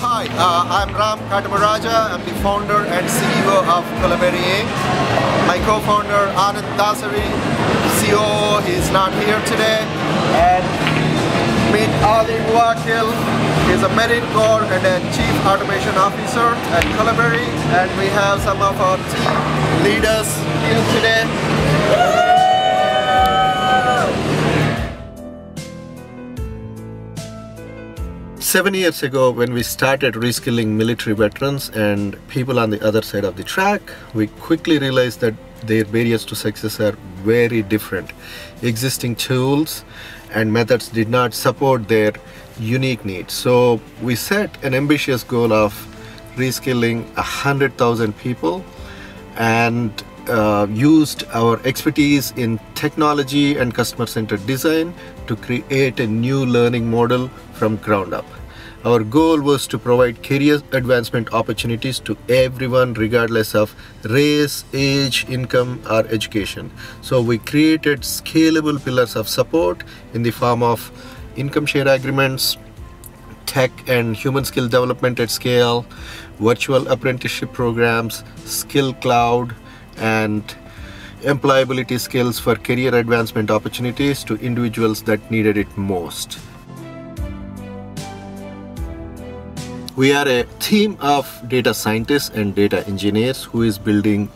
Hi, uh, I'm Ram Katamaraja. I'm the founder and CEO of Colaberry Inc. My co-founder Anand Dasari, CEO, is not here today. And meet Ali Muakil. He's a Marine Corps and a Chief Automation Officer at Colaberry. And we have some of our team leaders here Seven years ago, when we started reskilling military veterans and people on the other side of the track, we quickly realized that their barriers to success are very different. Existing tools and methods did not support their unique needs. So we set an ambitious goal of reskilling 100,000 people and uh, used our expertise in technology and customer-centered design to create a new learning model from ground up. Our goal was to provide career advancement opportunities to everyone regardless of race, age, income or education. So we created scalable pillars of support in the form of income share agreements, tech and human skill development at scale, virtual apprenticeship programs, skill cloud, and employability skills for career advancement opportunities to individuals that needed it most. We are a team of data scientists and data engineers who is building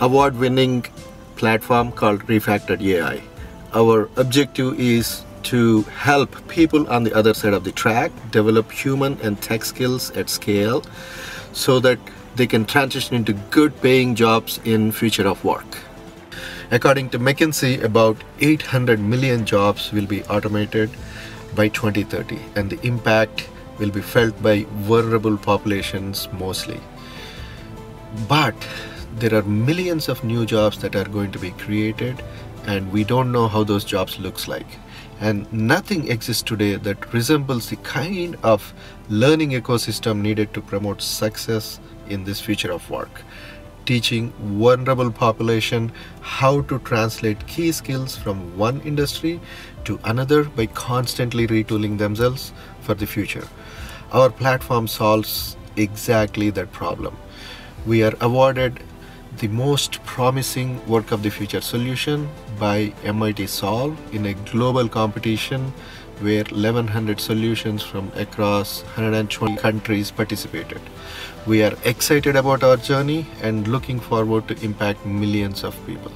award-winning platform called Refactored AI. Our objective is to help people on the other side of the track develop human and tech skills at scale so that they can transition into good paying jobs in future of work. According to McKinsey, about 800 million jobs will be automated by 2030 and the impact will be felt by vulnerable populations mostly. But there are millions of new jobs that are going to be created and we don't know how those jobs looks like and nothing exists today that resembles the kind of learning ecosystem needed to promote success in this future of work teaching vulnerable population how to translate key skills from one industry to another by constantly retooling themselves for the future. Our platform solves exactly that problem. We are awarded the most promising work of the future solution by MIT Solve in a global competition where 1100 solutions from across 120 countries participated. We are excited about our journey and looking forward to impact millions of people.